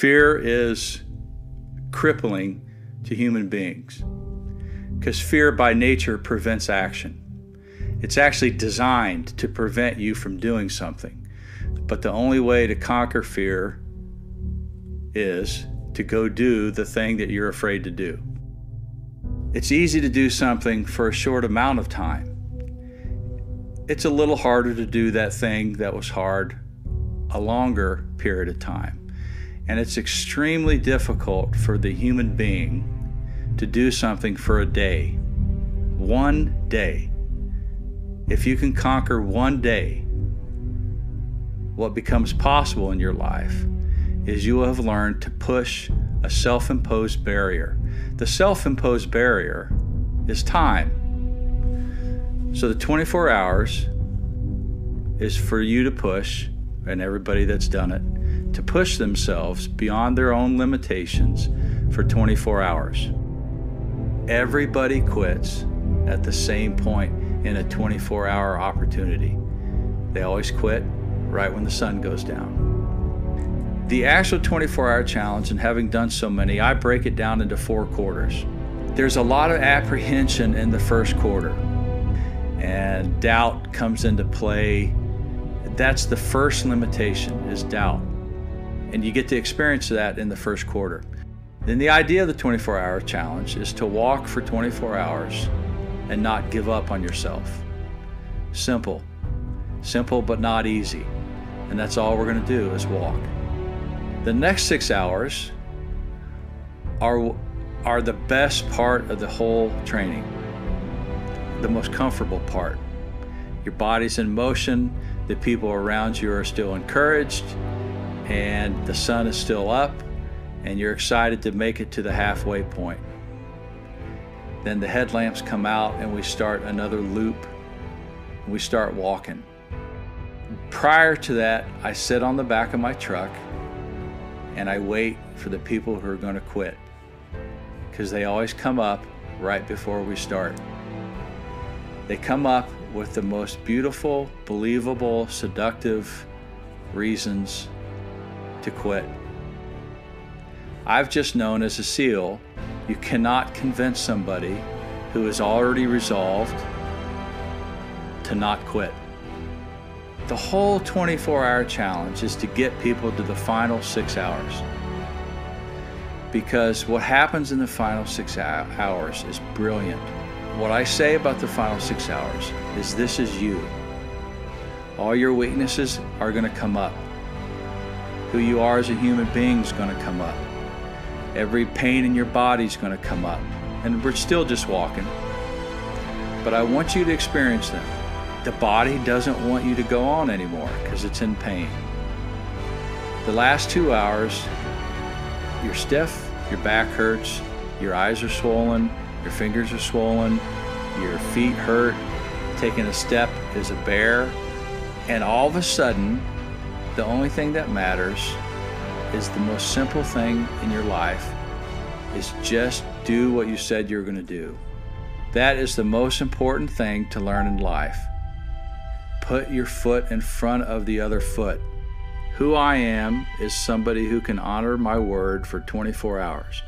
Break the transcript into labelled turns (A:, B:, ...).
A: Fear is crippling to human beings because fear by nature prevents action. It's actually designed to prevent you from doing something. But the only way to conquer fear is to go do the thing that you're afraid to do. It's easy to do something for a short amount of time. It's a little harder to do that thing that was hard a longer period of time. And it's extremely difficult for the human being to do something for a day. One day. If you can conquer one day, what becomes possible in your life is you will have learned to push a self imposed barrier. The self imposed barrier is time. So the 24 hours is for you to push, and everybody that's done it, to push themselves beyond their own limitations for 24 hours. Everybody quits at the same point in a 24 hour opportunity. They always quit right when the sun goes down. The actual 24 hour challenge, and having done so many, I break it down into four quarters. There's a lot of apprehension in the first quarter, and doubt comes into play. That's the first limitation is doubt. And you get to experience that in the first quarter. Then the idea of the 24 hour challenge is to walk for 24 hours and not give up on yourself. Simple. Simple but not easy. And that's all we're going to do is walk. The next six hours are, are the best part of the whole training, the most comfortable part. Your body's in motion, the people around you are still encouraged, and the sun is still up, and you're excited to make it to the halfway point. Then the headlamps come out, and we start another loop. We start walking. Prior to that, I sit on the back of my truck and I wait for the people who are going to quit because they always come up right before we start. They come up with the most beautiful, believable, seductive reasons to quit. I've just known as a SEAL, you cannot convince somebody who is already resolved to not quit. The whole 24 hour challenge is to get people to the final six hours. Because what happens in the final six hours is brilliant. What I say about the final six hours is this is you. All your weaknesses are going to come up. Who you are as a human being is going to come up. Every pain in your body is going to come up. And we're still just walking. But I want you to experience them the body doesn't want you to go on anymore because it's in pain. The last two hours, you're stiff, your back hurts, your eyes are swollen, your fingers are swollen, your feet hurt, taking a step is a bear, and all of a sudden, the only thing that matters is the most simple thing in your life is just do what you said you're going to do. That is the most important thing to learn in life put your foot in front of the other foot. Who I am is somebody who can honor my word for 24 hours.